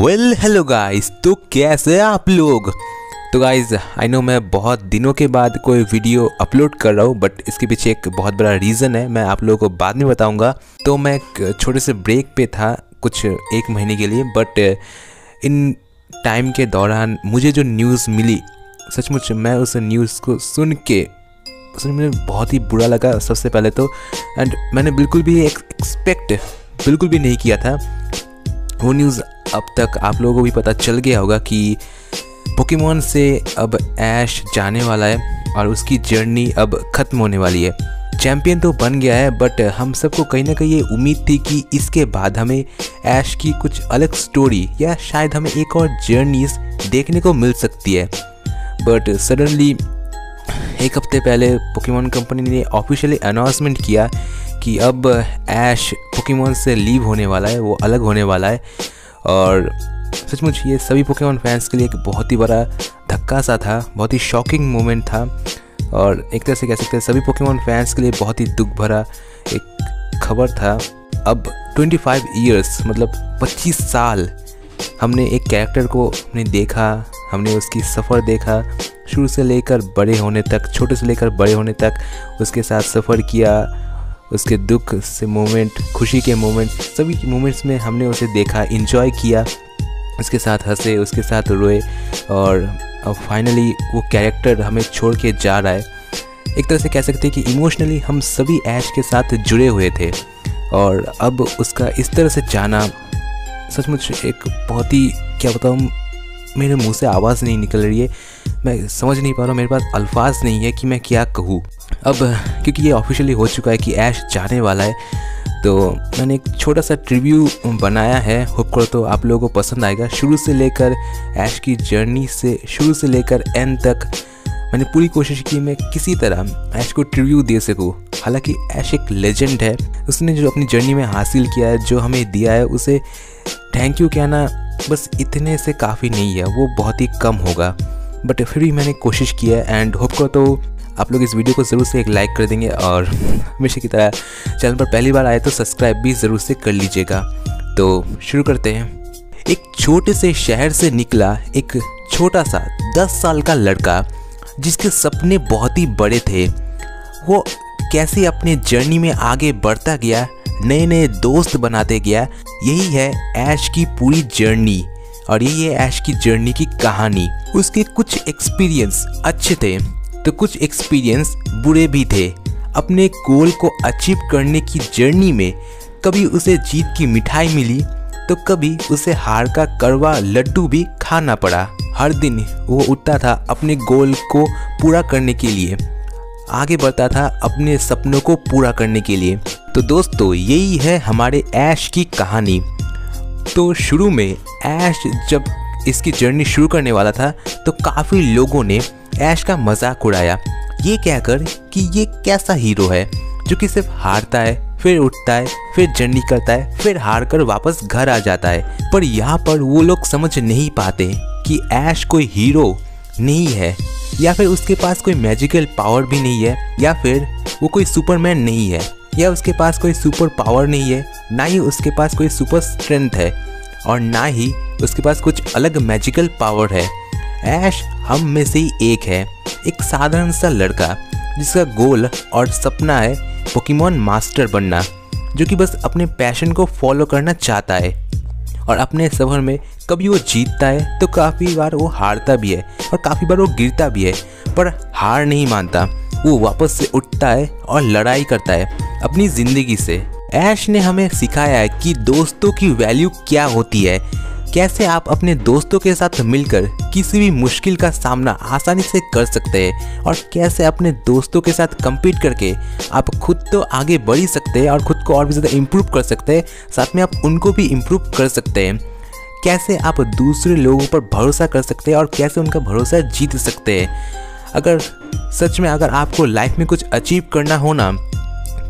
Well hello guys तो कैसे आप लोग? तो गाइस आई नो मैं बहुत दिनों के बाद कोई वीडियो अपलोड कर रहा हूँ बट इसके पीछे एक बहुत बड़ा रीज़न है, मैं आप लोगों को बाद में बताऊँगा। तो मैं एक छोटे से ब्रेक पे था कुछ एक महीने के लिए बट इन टाइम के दौरान मुझे जो न्यूज़ मिली, सचमुच मैं उस न्यूज़ को सुन के उसमें मुझे बहुत ही बुरा लगा सबसे पहले तो। एंड मैंने बिल्कुल भी एक्सपेक्ट बिल्कुल भी नहीं किया था। वो न्यूज़ अब तक आप लोगों को भी पता चल गया होगा कि पोकेमोन से अब ऐश जाने वाला है और उसकी जर्नी अब ख़त्म होने वाली है। चैम्पियन तो बन गया है बट हम सबको कहीं ना कहीं ये उम्मीद थी कि इसके बाद हमें ऐश की कुछ अलग स्टोरी या शायद हमें एक और जर्नीज देखने को मिल सकती है। बट सडनली एक हफ़्ते पहले पोकेमोन कंपनी ने ऑफिशियली अनाउंसमेंट किया कि अब ऐश पोकेमोन से लीव होने वाला है, वो अलग होने वाला है। और सचमुच ये सभी पोकेमोन फैंस के लिए एक बहुत ही बड़ा धक्का सा था, बहुत ही शॉकिंग मोमेंट था और एक तरह से कह सकते हैं सभी पोकेमोन फैंस के लिए बहुत ही दुख भरा एक खबर था। अब 25 फाइव ईयर्स मतलब 25 साल हमने एक कैरेक्टर को हमने देखा, हमने उसकी सफ़र देखा, शुरू से लेकर बड़े होने तक, छोटे से लेकर बड़े होने तक उसके साथ सफ़र किया उसके दुख से मोमेंट खुशी के मोमेंट सभी मोमेंट्स में हमने उसे देखा इन्जॉय किया। उसके साथ हंसे, उसके साथ रोए और अब फाइनली वो कैरेक्टर हमें छोड़ के जा रहा है। एक तरह से कह सकते हैं कि इमोशनली हम सभी ऐश के साथ जुड़े हुए थे और अब उसका इस तरह से जाना सचमुच एक बहुत ही, क्या बताऊँ, मेरे मुँह से आवाज़ नहीं निकल रही है। मैं समझ नहीं पा रहा हूँ, मेरे पास अल्फाज नहीं है कि मैं क्या कहूँ। अब, क्योंकि ये ऑफिशियली हो चुका है कि ऐश जाने वाला है तो मैंने एक छोटा सा ट्रिव्यू बनाया है। होप करो तो आप लोगों को पसंद आएगा। शुरू से लेकर ऐश की जर्नी से, शुरू से लेकर एंड तक मैंने पूरी कोशिश की, मैं किसी तरह ऐश को ट्रिव्यू दे सकूँ। हालाँकि ऐश एक लेजेंड है। उसने जो अपनी जर्नी में हासिल किया है, जो हमें दिया है, उसे थैंक यू कहना बस इतने से काफ़ी नहीं है। वो बहुत ही कम होगा। बट फिर भी मैंने कोशिश की है एंड होप करो तो आप लोग इस वीडियो को ज़रूर से एक लाइक कर देंगे और हमेशा की तरह चैनल पर पहली बार आए तो सब्सक्राइब भी ज़रूर से कर लीजिएगा। तो शुरू करते हैं। एक छोटे से शहर से निकला एक छोटा सा दस साल का लड़का जिसके सपने बहुत ही बड़े थे। वो कैसे अपने जर्नी में आगे बढ़ता गया नए नए दोस्त बनाते गया, यही है ऐश की पूरी जर्नी और यही है ऐश की जर्नी की कहानी। उसके कुछ एक्सपीरियंस अच्छे थे। तो कुछ एक्सपीरियंस बुरे भी थे। अपने गोल को अचीव करने की जर्नी में कभी उसे जीत की मिठाई मिली तो कभी उसे हार का कड़वा लड्डू भी खाना पड़ा। हर दिन वो उठता था अपने गोल को पूरा करने के लिए। आगे बढ़ता था अपने सपनों को पूरा करने के लिए। तो दोस्तों, यही है हमारे ऐश की कहानी। तो शुरू में ऐश जब इसकी जर्नी शुरू करने वाला था तो काफ़ी लोगों ने ऐश का मज़ाक उड़ाया। ये कहकर कि ये कैसा हीरो है, जो कि सिर्फ़ हारता है, फिर उठता है, फिर जर्नी करता है, फिर हार कर वापस घर आ जाता है। पर यहाँ पर वो लोग समझ नहीं पाते कि ऐश कोई हीरो नहीं है, या फिर उसके पास कोई मैजिकल पावर भी नहीं है, या फिर वो कोई सुपरमैन नहीं है, या उसके पास कोई सुपर पावर नहीं है, ना ही उसके पास कोई सुपर स्ट्रेंथ है, और ना ही उसके पास कुछ अलग मैजिकल पावर है। ऐश, हम में से ही एक है। एक साधारण सा लड़का, जिसका गोल और सपना है पोकेमोन मास्टर बनना, जो कि बस अपने पैशन को फॉलो करना चाहता है। और अपने सफ़र में कभी वो जीतता है तो काफ़ी बार वो हारता भी है और काफ़ी बार वो गिरता भी है, पर हार नहीं मानता। वो वापस से उठता है और लड़ाई करता है अपनी ज़िंदगी से। ऐश ने हमें सिखाया है कि दोस्तों की वैल्यू क्या होती है। कैसे आप अपने दोस्तों के साथ मिलकर किसी भी मुश्किल का सामना आसानी से कर सकते हैं और कैसे अपने दोस्तों के साथ कम्पीट करके आप खुद तो आगे बढ़ ही सकते हैं और खुद को और भी ज़्यादा इम्प्रूव कर सकते हैं, साथ में आप उनको भी इम्प्रूव कर सकते हैं। कैसे आप दूसरे लोगों पर भरोसा कर सकते हैं और कैसे उनका भरोसा जीत सकते हैं? अगर सच में अगर आपको लाइफ में कुछ अचीव करना हो ना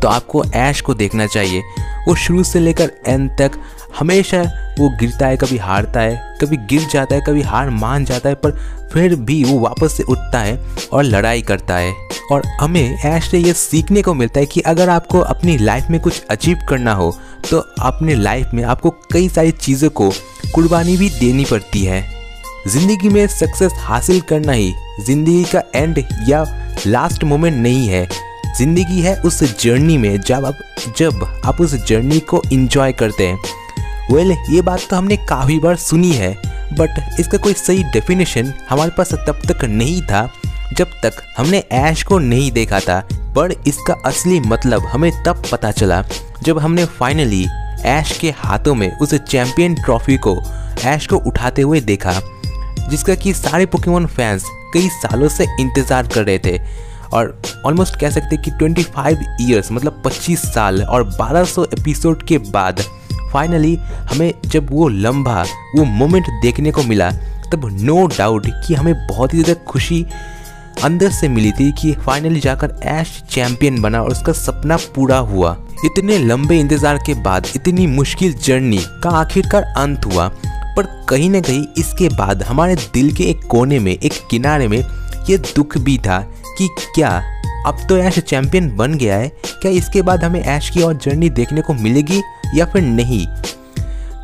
तो आपको ऐश को देखना चाहिए। वो शुरू से लेकर एंड तक हमेशा वो गिरता है, कभी हारता है, कभी गिर जाता है, कभी हार मान जाता है, पर फिर भी वो वापस से उठता है और लड़ाई करता है। और हमें ऐश से ये सीखने को मिलता है कि अगर आपको अपनी लाइफ में कुछ अचीव करना हो तो अपने लाइफ में आपको कई सारी चीज़ों को कुर्बानी भी देनी पड़ती है। ज़िंदगी में सक्सेस हासिल करना ही ज़िंदगी का एंड या लास्ट मोमेंट नहीं है। ज़िंदगी है उस जर्नी में, जब आप जब आप उस जर्नी को इंजॉय करते हैं। वेल ये बात तो हमने काफ़ी बार सुनी है बट इसका कोई सही डेफिनेशन हमारे पास तब तक नहीं था, जब तक हमने ऐश को नहीं देखा था। पर इसका असली मतलब हमें तब पता चला, जब हमने फाइनली ऐश के हाथों में उस चैंपियन ट्रॉफी को ऐश को उठाते हुए देखा, जिसका कि सारे पोकेमोन फैंस कई सालों से इंतज़ार कर रहे थे, और ऑलमोस्ट कह सकते कि 25 इयर्स मतलब 25 साल और 1200 एपिसोड के बाद फाइनली हमें जब वो लंबा, वो मोमेंट देखने को मिला, तब नो डाउट कि हमें बहुत ही ज़्यादा खुशी अंदर से मिली थी कि फाइनली जाकर ऐश चैंपियन बना और उसका सपना पूरा हुआ। इतने लंबे इंतज़ार के बाद, इतनी मुश्किल जर्नी का आखिरकार अंत हुआ। पर कहीं ना कहीं इसके बाद हमारे दिल के एक कोने में, एक किनारे में ये दुख भी था कि क्या अब तो ऐश चैंपियन बन गया है? क्या इसके बाद हमें ऐश की और जर्नी देखने को मिलेगी? या फिर नहीं?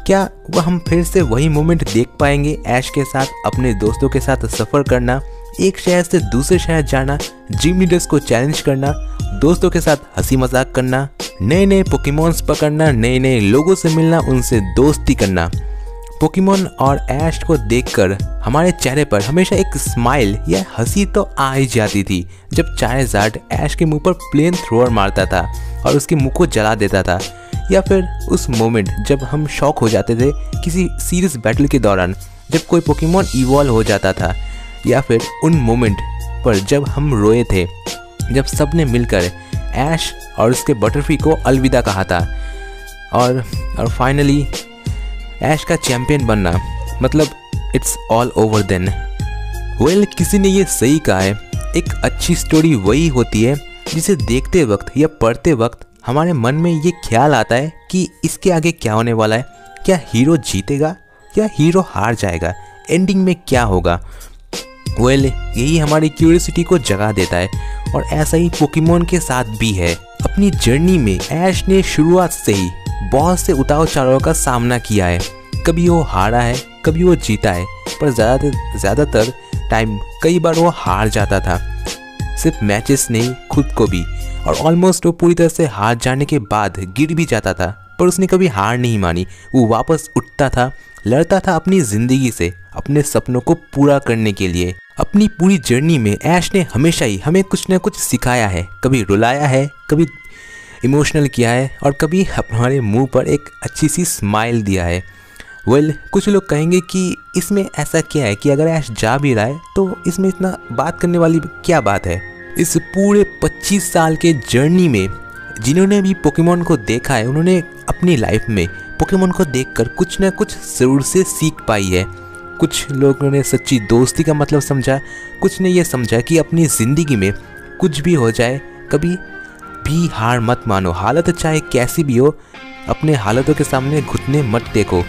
क्या वह हम फिर से वही मोमेंट देख पाएँगे ऐश के साथ, अपने दोस्तों के साथ सफ़र करना, एक शहर से दूसरे शहर जाना जिम लीडर्स को चैलेंज करना, दोस्तों के साथ हँसी मज़ाक करना नए नए पोकेमोन्स पकड़ना नए नए लोगों से मिलना, उनसे दोस्ती करना। पोकेमोन और ऐश को देखकर हमारे चेहरे पर हमेशा एक स्माइल या हँसी तो आ ही जाती थी, जब चायजार्ड ऐश के मुँह पर प्लेन थ्रोअर मारता था और उसके मुँह को जला देता था। या फिर उस मोमेंट जब हम शॉक हो जाते थे किसी सीरियस बैटल के दौरान, जब कोई पोकेमोन इवॉल्व हो जाता था, या फिर उन मोमेंट पर जब हम रोए थे, जब सबने मिलकर ऐश और उसके बटरफ्री को अलविदा कहा था। और और फाइनली ऐश का चैंपियन बनना मतलब it's all over then well किसी ने ये सही कहा है। एक अच्छी स्टोरी वही होती है जिसे देखते वक्त या पढ़ते वक्त हमारे मन में ये ख्याल आता है कि इसके आगे क्या होने वाला है? क्या हीरो जीतेगा? या हीरो हार जाएगा? एंडिंग में क्या होगा? वेल well, यही हमारी क्यूरियोसिटी को जगा देता है और ऐसा ही पोकेमोन के साथ भी है। अपनी जर्नी में ऐश ने शुरुआत से ही बहुत से उतार चढ़ाव का सामना किया है। कभी वो हारा है कभी वो जीता है पर ज़्यादातर ज़्यादातर टाइम कई बार वो हार जाता था। सिर्फ़ मैचेस नहीं खुद को भी। और ऑलमोस्ट वो पूरी तरह से हार जाने के बाद गिर भी जाता था पर उसने कभी हार नहीं मानी। वो वापस उठता था लड़ता था अपनी ज़िंदगी से अपने सपनों को पूरा करने के लिए। अपनी पूरी जर्नी में ऐश ने हमेशा ही हमें कुछ ना कुछ सिखाया है। कभी रुलाया है कभी इमोशनल किया है और कभी हमारे मुँह पर एक अच्छी सी स्माइल दिया है। वेल well, कुछ लोग कहेंगे कि इसमें ऐसा क्या है कि अगर ऐश जा भी रहा है तो इसमें इतना बात करने वाली क्या बात है? इस पूरे 25 साल के जर्नी में जिन्होंने भी पोकेमोन को देखा है, उन्होंने अपनी लाइफ में पोकेमोन को देखकर कुछ ना कुछ ज़रूर से सीख पाई है। कुछ लोगों ने सच्ची दोस्ती का मतलब समझा, कुछ ने यह समझा कि अपनी ज़िंदगी में कुछ भी हो जाए, कभी भी हार मत मानो। हालत चाहे कैसी भी हो, अपने हालतों के सामने घुटने मत देखो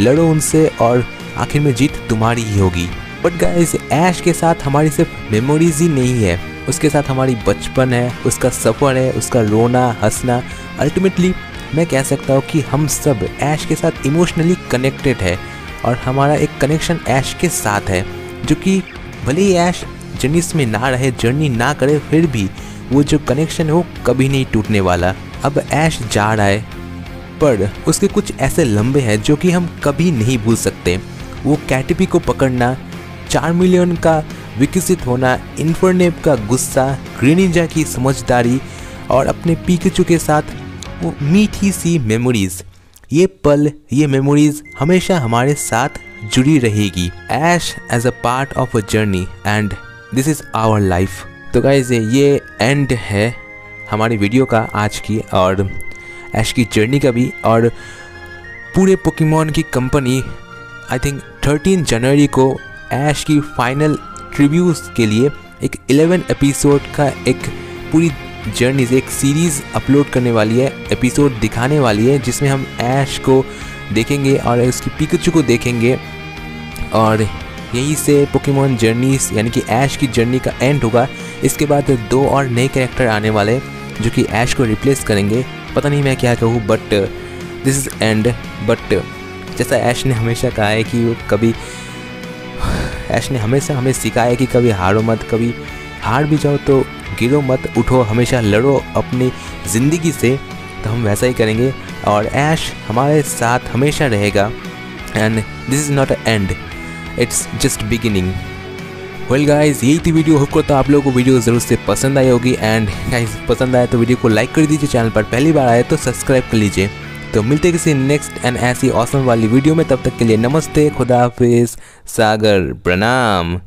लड़ो उनसे और आखिर में जीत तुम्हारी ही होगी। बट गाइस ऐश के साथ हमारी सिर्फ़ मेमोरीज ही नहीं है। उसके साथ हमारी बचपन है, उसका सफ़र है, उसका रोना, हंसना। अल्टीमेटली मैं कह सकता हूँ कि हम सब ऐश के साथ इमोशनली कनेक्टेड है और हमारा एक कनेक्शन ऐश के साथ है, जो कि भले ही ऐश जर्नीस में ना रहे जर्नी ना करे, फिर भी वो जो कनेक्शन है वो कभी नहीं टूटने वाला। अब ऐश जा रहा है, पर उसके कुछ ऐसे लंबे हैं जो कि हम कभी नहीं भूल सकते। वो कैटपी को पकड़ना चार मिलियन का विकसित होना, इन्फरनेप का गुस्सा, ग्रीनिजा की समझदारी और अपने पीकेचू के साथ वो मीठी सी मेमोरीज ये पल, ये मेमोरीज हमेशा हमारे साथ जुड़ी रहेगी। Ash as a part of a journey and this is our life तो गाइज़ ये एंड है हमारी वीडियो का आज की और ऐश की जर्नी का भी और पूरे पोकेमोन की कंपनी आई थिंक 13 जनवरी को ऐश की फाइनल ट्रिब्यूज के लिए एक 11 एपिसोड का एक पूरी जर्नीज एक सीरीज़ अपलोड करने वाली है एपिसोड दिखाने वाली है, जिसमें हम ऐश को देखेंगे और उसकी पिकचू को देखेंगे। और यहीं से पोकेमोन जर्नीस यानी कि ऐश की जर्नी का एंड होगा। इसके बाद दो और नए कैरेक्टर आने वाले जो कि ऐश को रिप्लेस करेंगे। पता नहीं मैं क्या कहूँ but this is end but जैसा ऐश ने हमेशा कहा है कि वो कभी ऐश ने हमेशा हमें सिखाया है कि कभी हारो मत, कभी हार भी जाओ तो गिरो मत, उठो, हमेशा लड़ो अपनी ज़िंदगी से तो हम वैसा ही करेंगे। और ऐश हमारे साथ हमेशा रहेगा। And this is not a end it's just beginning well guys यही थी वीडियो। होप करता आप लोगों को वीडियो ज़रूर से पसंद आई होगी। एंड गाइस पसंद आए तो वीडियो को लाइक कर दीजिए, चैनल पर पहली बार आए तो सब्सक्राइब कर लीजिए। तो मिलते किसी नेक्स्ट एंड ऐसी औसम वाली वीडियो में, तब तक के लिए नमस्ते, खुदा हाफिज, सागर, प्रणाम।